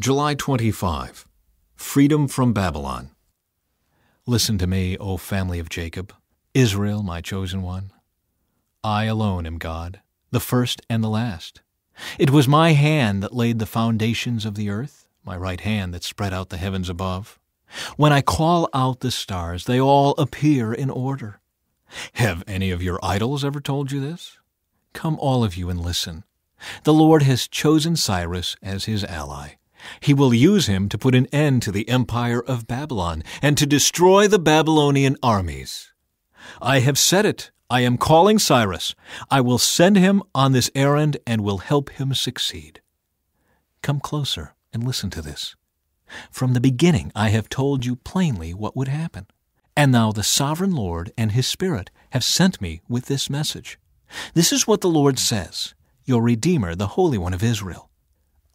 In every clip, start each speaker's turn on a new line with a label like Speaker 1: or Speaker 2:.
Speaker 1: July 25. Freedom from Babylon. Listen to me, O family of Jacob, Israel, my chosen one. I alone am God, the first and the last. It was my hand that laid the foundations of the earth, my right hand that spread out the heavens above. When I call out the stars, they all appear in order. Have any of your idols ever told you this? Come, all of you, and listen. The Lord has chosen Cyrus as his ally. He will use him to put an end to the empire of Babylon and to destroy the Babylonian armies. I have said it. I am calling Cyrus. I will send him on this errand and will help him succeed. Come closer and listen to this. From the beginning I have told you plainly what would happen. And now the sovereign Lord and his Spirit have sent me with this message. This is what the Lord says, your Redeemer, the Holy One of Israel.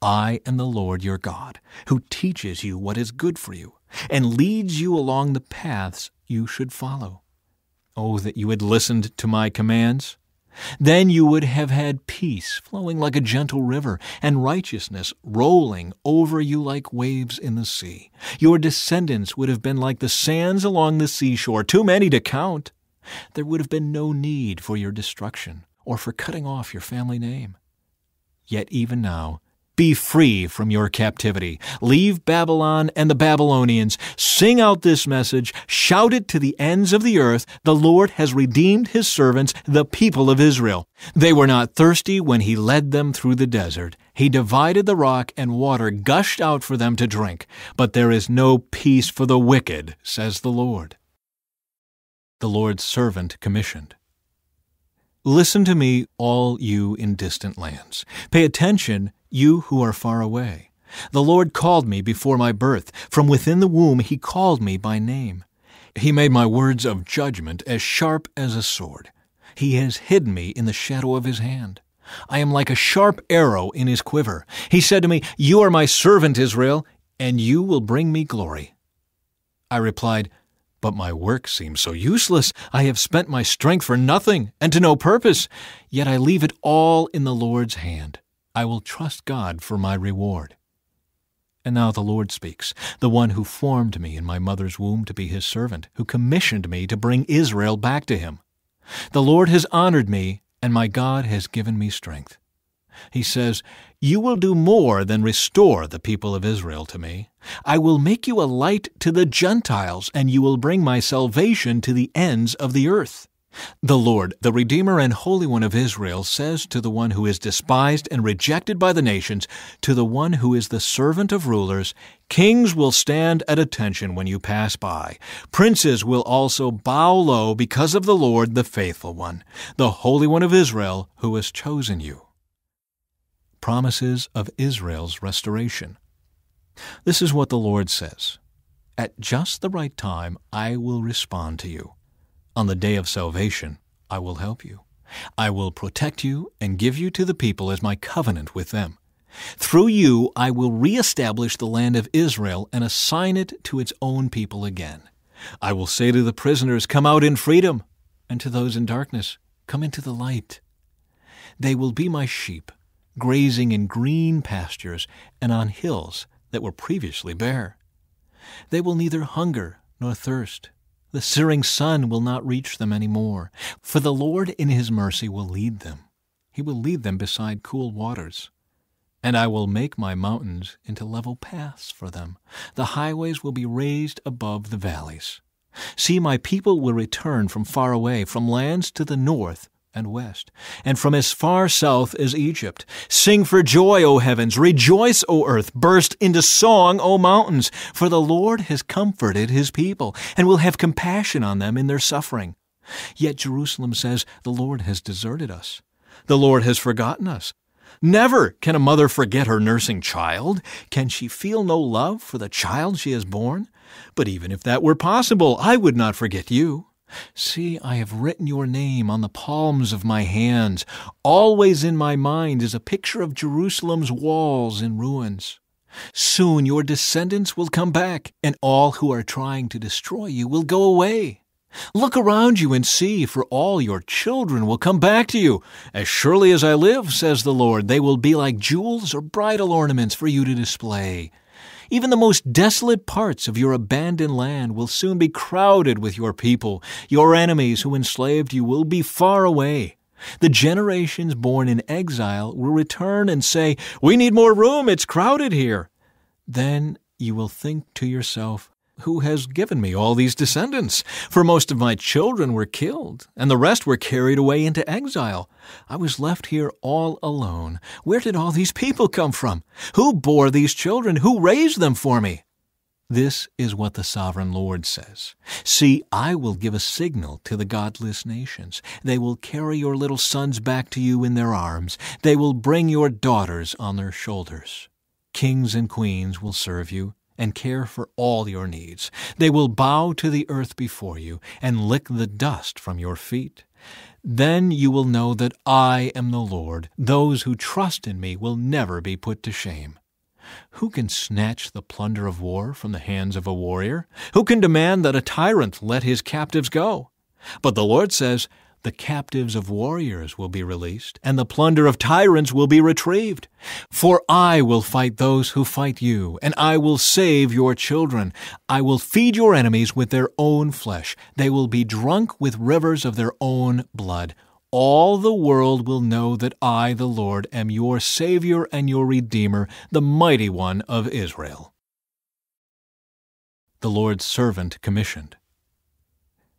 Speaker 1: I am the Lord your God, who teaches you what is good for you, and leads you along the paths you should follow. Oh, that you had listened to my commands! Then you would have had peace flowing like a gentle river, and righteousness rolling over you like waves in the sea. Your descendants would have been like the sands along the seashore, too many to count. There would have been no need for your destruction, or for cutting off your family name. Yet even now be free from your captivity. Leave Babylon and the Babylonians. Sing out this message. Shout it to the ends of the earth. The Lord has redeemed his servants, the people of Israel. They were not thirsty when he led them through the desert. He divided the rock, and water gushed out for them to drink. But there is no peace for the wicked, says the Lord. The Lord's servant commissioned. Listen to me, all you in distant lands. Pay attention, you who are far away. The Lord called me before my birth. From within the womb he called me by name. He made my words of judgment as sharp as a sword. He has hidden me in the shadow of his hand. I am like a sharp arrow in his quiver. He said to me, You are my servant, Israel, and you will bring me glory. I replied, but my work seems so useless. I have spent my strength for nothing and to no purpose. Yet I leave it all in the Lord's hand. I will trust God for my reward. And now the Lord speaks, the one who formed me in my mother's womb to be his servant, who commissioned me to bring Israel back to him. The Lord has honored me, and my God has given me strength. He says, You will do more than restore the people of Israel to me. I will make you a light to the Gentiles, and you will bring my salvation to the ends of the earth. The Lord, the Redeemer and Holy One of Israel, says to the one who is despised and rejected by the nations, to the one who is the servant of rulers, Kings will stand at attention when you pass by. Princes will also bow low because of the Lord, the faithful one, the Holy One of Israel, who has chosen you promises of Israel's restoration. This is what the Lord says At just the right time, I will respond to you. On the day of salvation, I will help you. I will protect you and give you to the people as my covenant with them. Through you, I will reestablish the land of Israel and assign it to its own people again. I will say to the prisoners, Come out in freedom, and to those in darkness, Come into the light. They will be my sheep grazing in green pastures and on hills that were previously bare. They will neither hunger nor thirst. The searing sun will not reach them any more, for the Lord in his mercy will lead them. He will lead them beside cool waters. And I will make my mountains into level paths for them. The highways will be raised above the valleys. See, my people will return from far away, from lands to the north and west, and from as far south as Egypt. Sing for joy, O heavens! Rejoice, O earth! Burst into song, O mountains! For the Lord has comforted his people, and will have compassion on them in their suffering. Yet Jerusalem says, The Lord has deserted us. The Lord has forgotten us. Never can a mother forget her nursing child. Can she feel no love for the child she has borne? But even if that were possible, I would not forget you. See, I have written your name on the palms of my hands. Always in my mind is a picture of Jerusalem's walls in ruins. Soon your descendants will come back, and all who are trying to destroy you will go away. Look around you and see, for all your children will come back to you. As surely as I live, says the Lord, they will be like jewels or bridal ornaments for you to display. Even the most desolate parts of your abandoned land will soon be crowded with your people. Your enemies who enslaved you will be far away. The generations born in exile will return and say, We need more room, it's crowded here. Then you will think to yourself, who has given me all these descendants? For most of my children were killed, and the rest were carried away into exile. I was left here all alone. Where did all these people come from? Who bore these children? Who raised them for me? This is what the sovereign Lord says. See, I will give a signal to the godless nations. They will carry your little sons back to you in their arms. They will bring your daughters on their shoulders. Kings and queens will serve you and care for all your needs. They will bow to the earth before you and lick the dust from your feet. Then you will know that I am the Lord. Those who trust in me will never be put to shame. Who can snatch the plunder of war from the hands of a warrior? Who can demand that a tyrant let his captives go? But the Lord says, the captives of warriors will be released, and the plunder of tyrants will be retrieved. For I will fight those who fight you, and I will save your children. I will feed your enemies with their own flesh. They will be drunk with rivers of their own blood. All the world will know that I, the Lord, am your Savior and your Redeemer, the mighty one of Israel. The Lord's servant commissioned.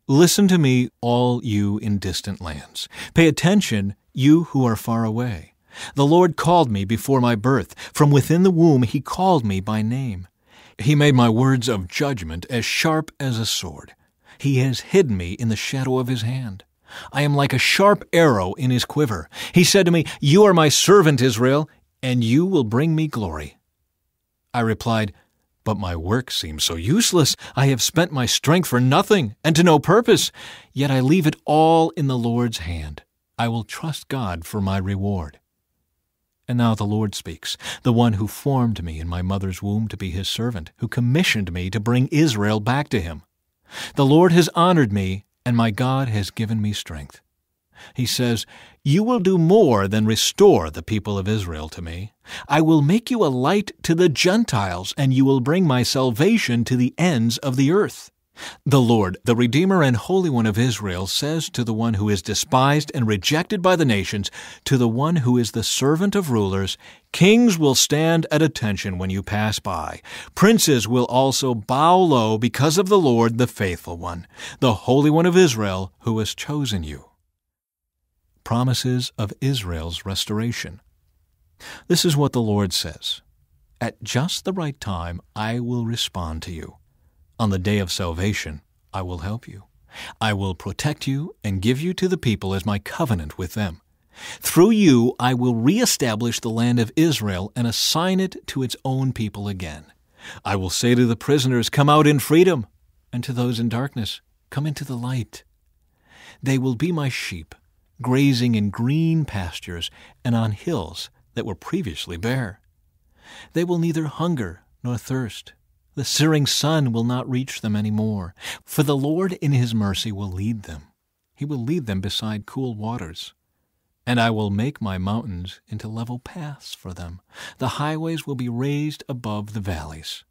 Speaker 1: Listen to me, all you in distant lands. Pay attention, you who are far away. The Lord called me before my birth. From within the womb he called me by name. He made my words of judgment as sharp as a sword. He has hidden me in the shadow of his hand. I am like a sharp arrow in his quiver. He said to me, You are my servant, Israel, and you will bring me glory. I replied, but my work seems so useless. I have spent my strength for nothing and to no purpose. Yet I leave it all in the Lord's hand. I will trust God for my reward. And now the Lord speaks, the one who formed me in my mother's womb to be his servant, who commissioned me to bring Israel back to him. The Lord has honored me, and my God has given me strength. He says, You will do more than restore the people of Israel to me. I will make you a light to the Gentiles, and you will bring my salvation to the ends of the earth. The Lord, the Redeemer and Holy One of Israel, says to the one who is despised and rejected by the nations, to the one who is the servant of rulers, Kings will stand at attention when you pass by. Princes will also bow low because of the Lord, the faithful one, the Holy One of Israel, who has chosen you promises of Israel's restoration. This is what the Lord says At just the right time, I will respond to you. On the day of salvation, I will help you. I will protect you and give you to the people as my covenant with them. Through you, I will reestablish the land of Israel and assign it to its own people again. I will say to the prisoners, Come out in freedom, and to those in darkness, Come into the light. They will be my sheep grazing in green pastures and on hills that were previously bare. They will neither hunger nor thirst. The searing sun will not reach them any more, for the Lord in his mercy will lead them. He will lead them beside cool waters. And I will make my mountains into level paths for them. The highways will be raised above the valleys.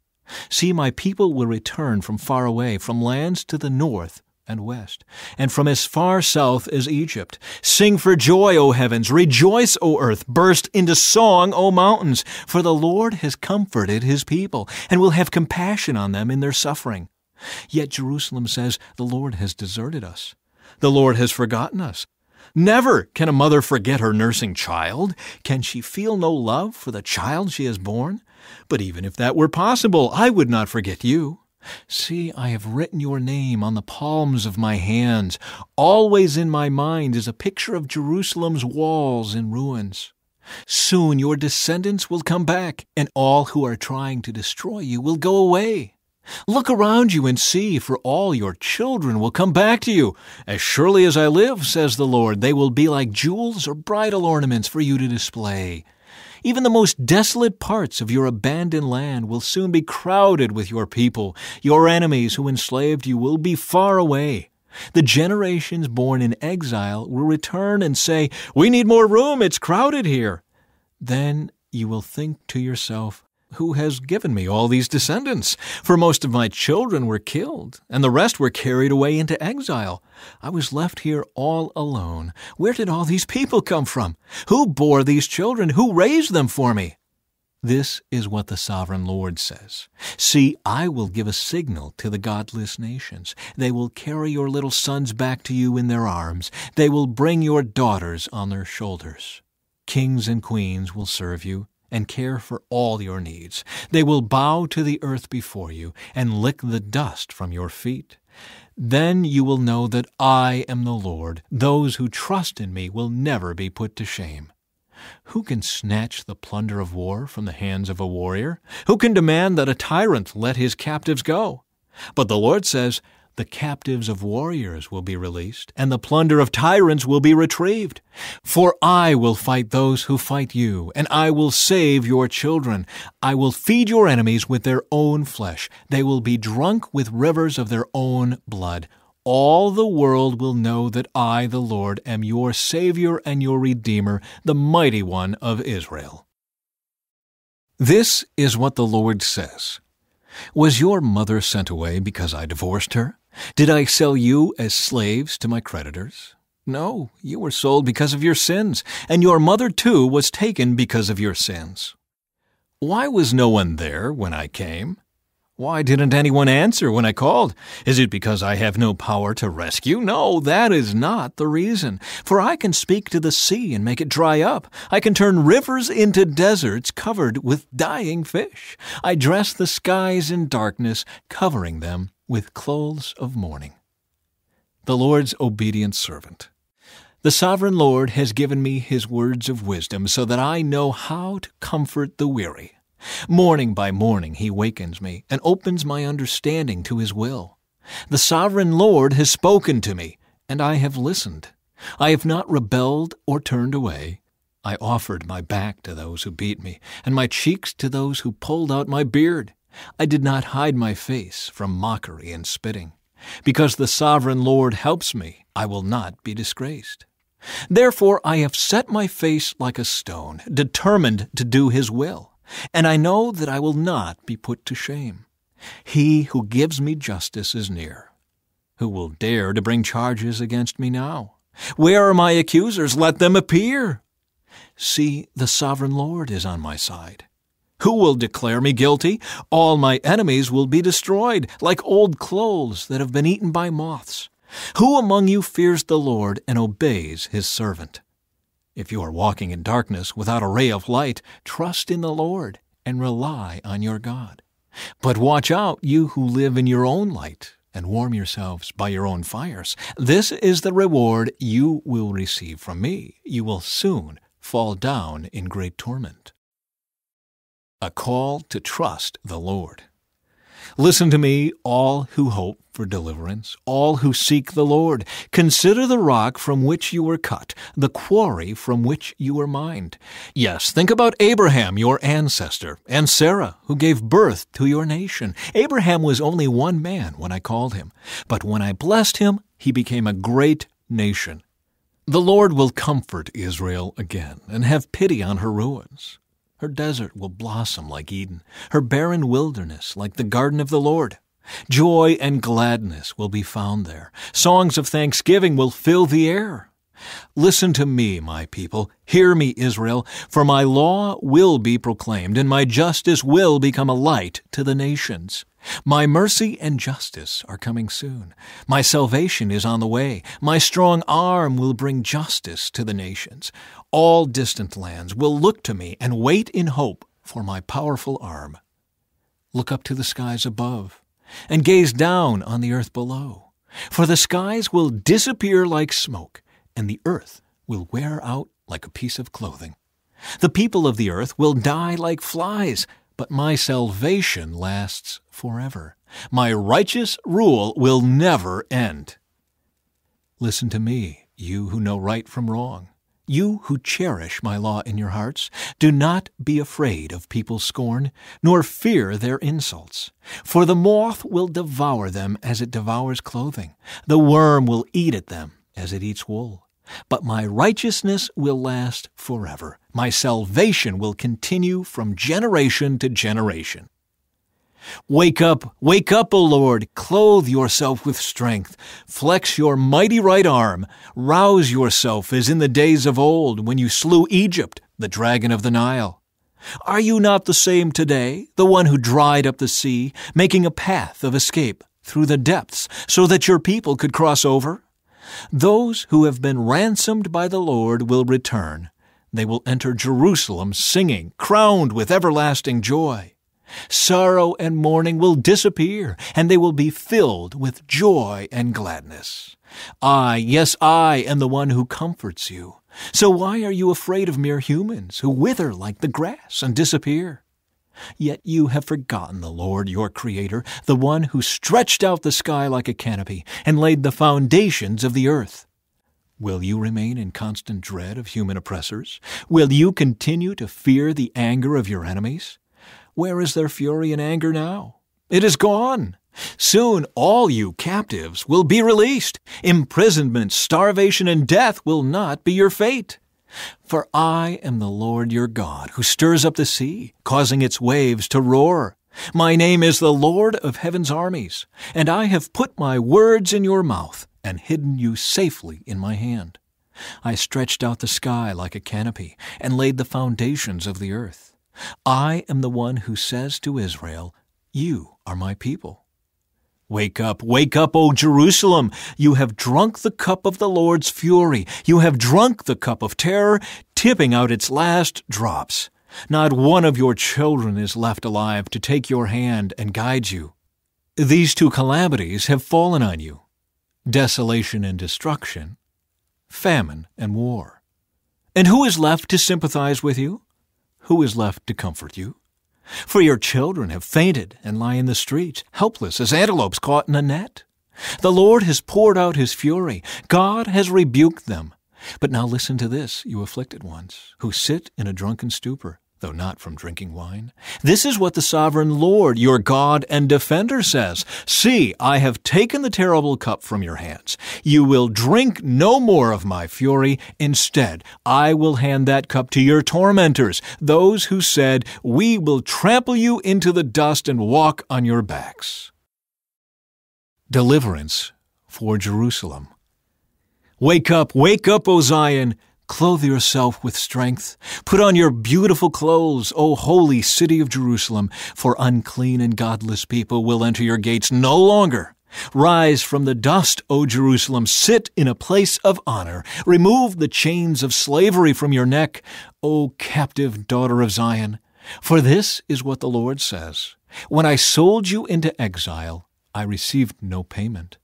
Speaker 1: See, my people will return from far away, from lands to the north and west, and from as far south as Egypt. Sing for joy, O heavens! Rejoice, O earth! Burst into song, O mountains! For the Lord has comforted his people, and will have compassion on them in their suffering. Yet Jerusalem says, The Lord has deserted us. The Lord has forgotten us. Never can a mother forget her nursing child. Can she feel no love for the child she has borne? But even if that were possible, I would not forget you. See, I have written your name on the palms of my hands. Always in my mind is a picture of Jerusalem's walls in ruins. Soon your descendants will come back, and all who are trying to destroy you will go away. Look around you and see, for all your children will come back to you. As surely as I live, says the Lord, they will be like jewels or bridal ornaments for you to display. Even the most desolate parts of your abandoned land will soon be crowded with your people. Your enemies who enslaved you will be far away. The generations born in exile will return and say, We need more room, it's crowded here. Then you will think to yourself, Who has given me all these descendants? For most of my children were killed, and the rest were carried away into exile. I was left here all alone. Where did all these people come from? Who bore these children? Who raised them for me? This is what the sovereign Lord says. See, I will give a signal to the godless nations. They will carry your little sons back to you in their arms. They will bring your daughters on their shoulders. Kings and queens will serve you and care for all your needs. They will bow to the earth before you and lick the dust from your feet. Then you will know that I am the Lord. Those who trust in me will never be put to shame. Who can snatch the plunder of war from the hands of a warrior? Who can demand that a tyrant let his captives go? But the Lord says, The captives of warriors will be released, and the plunder of tyrants will be retrieved. For I will fight those who fight you, and I will save your children. I will feed your enemies with their own flesh. They will be drunk with rivers of their own blood all the world will know that I, the Lord, am your Savior and your Redeemer, the mighty one of Israel. This is what the Lord says Was your mother sent away because I divorced her? Did I sell you as slaves to my creditors? No, you were sold because of your sins, and your mother too was taken because of your sins. Why was no one there when I came? Why didn't anyone answer when I called? Is it because I have no power to rescue? No, that is not the reason. For I can speak to the sea and make it dry up. I can turn rivers into deserts covered with dying fish. I dress the skies in darkness, covering them with clothes of mourning. The Lord's obedient servant. The sovereign Lord has given me his words of wisdom so that I know how to comfort the weary. Morning by morning he wakens me and opens my understanding to his will. The sovereign Lord has spoken to me, and I have listened. I have not rebelled or turned away. I offered my back to those who beat me, and my cheeks to those who pulled out my beard. I did not hide my face from mockery and spitting. Because the sovereign Lord helps me, I will not be disgraced. Therefore I have set my face like a stone, determined to do his will and I know that I will not be put to shame. He who gives me justice is near. Who will dare to bring charges against me now? Where are my accusers? Let them appear. See, the sovereign Lord is on my side. Who will declare me guilty? All my enemies will be destroyed, like old clothes that have been eaten by moths. Who among you fears the Lord and obeys his servant? If you are walking in darkness without a ray of light, trust in the Lord and rely on your God. But watch out, you who live in your own light and warm yourselves by your own fires. This is the reward you will receive from me. You will soon fall down in great torment. A call to trust the Lord. Listen to me, all who hope for deliverance, all who seek the Lord. Consider the rock from which you were cut, the quarry from which you were mined. Yes, think about Abraham, your ancestor, and Sarah, who gave birth to your nation. Abraham was only one man when I called him, but when I blessed him, he became a great nation. The Lord will comfort Israel again and have pity on her ruins. Her desert will blossom like Eden, her barren wilderness like the garden of the Lord. Joy and gladness will be found there. Songs of thanksgiving will fill the air. Listen to me, my people. Hear me, Israel, for my law will be proclaimed, and my justice will become a light to the nations. My mercy and justice are coming soon. My salvation is on the way. My strong arm will bring justice to the nations. All distant lands will look to me and wait in hope for my powerful arm. Look up to the skies above and gaze down on the earth below. For the skies will disappear like smoke, and the earth will wear out like a piece of clothing. The people of the earth will die like flies, but my salvation lasts forever. My righteous rule will never end. Listen to me, you who know right from wrong. You who cherish my law in your hearts, do not be afraid of people's scorn, nor fear their insults. For the moth will devour them as it devours clothing, the worm will eat at them as it eats wool. But my righteousness will last forever. My salvation will continue from generation to generation. Wake up, wake up, O Lord, clothe yourself with strength, flex your mighty right arm, rouse yourself as in the days of old when you slew Egypt, the dragon of the Nile. Are you not the same today, the one who dried up the sea, making a path of escape through the depths so that your people could cross over? Those who have been ransomed by the Lord will return. They will enter Jerusalem singing, crowned with everlasting joy. Sorrow and mourning will disappear, and they will be filled with joy and gladness. I, yes, I am the one who comforts you. So why are you afraid of mere humans who wither like the grass and disappear? Yet you have forgotten the Lord your Creator, the one who stretched out the sky like a canopy and laid the foundations of the earth. Will you remain in constant dread of human oppressors? Will you continue to fear the anger of your enemies? Where is their fury and anger now? It is gone. Soon all you captives will be released. Imprisonment, starvation, and death will not be your fate. For I am the Lord your God, who stirs up the sea, causing its waves to roar. My name is the Lord of heaven's armies, and I have put my words in your mouth and hidden you safely in my hand. I stretched out the sky like a canopy and laid the foundations of the earth. I am the one who says to Israel, You are my people. Wake up, wake up, O Jerusalem! You have drunk the cup of the Lord's fury. You have drunk the cup of terror, tipping out its last drops. Not one of your children is left alive to take your hand and guide you. These two calamities have fallen on you desolation and destruction, famine and war. And who is left to sympathize with you? Who is left to comfort you? For your children have fainted and lie in the streets, helpless as antelopes caught in a net. The Lord has poured out his fury. God has rebuked them. But now listen to this, you afflicted ones, who sit in a drunken stupor though not from drinking wine? This is what the sovereign Lord, your God and defender, says See, I have taken the terrible cup from your hands. You will drink no more of my fury. Instead, I will hand that cup to your tormentors, those who said, We will trample you into the dust and walk on your backs. Deliverance for Jerusalem. Wake up, wake up, O Zion! Clothe yourself with strength. Put on your beautiful clothes, O holy city of Jerusalem, for unclean and godless people will enter your gates no longer. Rise from the dust, O Jerusalem, sit in a place of honor. Remove the chains of slavery from your neck, O captive daughter of Zion. For this is what the Lord says When I sold you into exile, I received no payment.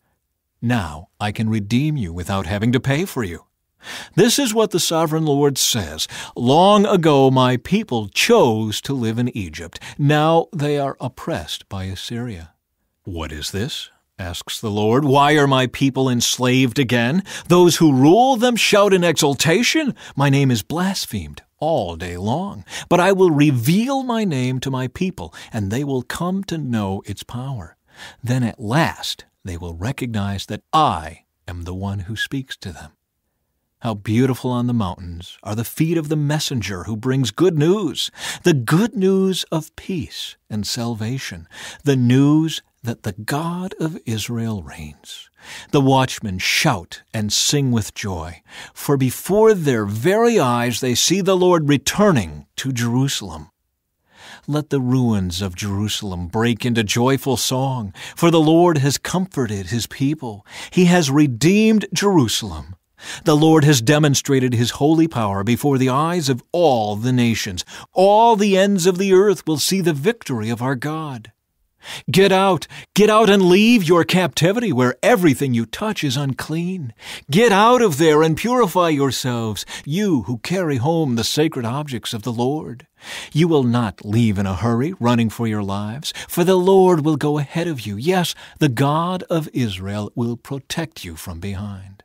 Speaker 1: Now I can redeem you without having to pay for you. This is what the sovereign Lord says Long ago my people chose to live in Egypt. Now they are oppressed by Assyria. What is this? asks the Lord. Why are my people enslaved again? Those who rule them shout in exultation. My name is blasphemed all day long. But I will reveal my name to my people, and they will come to know its power. Then at last they will recognize that I am the one who speaks to them. How beautiful on the mountains are the feet of the messenger who brings good news, the good news of peace and salvation, the news that the God of Israel reigns. The watchmen shout and sing with joy, for before their very eyes they see the Lord returning to Jerusalem. Let the ruins of Jerusalem break into joyful song, for the Lord has comforted his people. He has redeemed Jerusalem. The Lord has demonstrated his holy power before the eyes of all the nations. All the ends of the earth will see the victory of our God. Get out, get out and leave your captivity where everything you touch is unclean. Get out of there and purify yourselves, you who carry home the sacred objects of the Lord. You will not leave in a hurry, running for your lives, for the Lord will go ahead of you. Yes, the God of Israel will protect you from behind.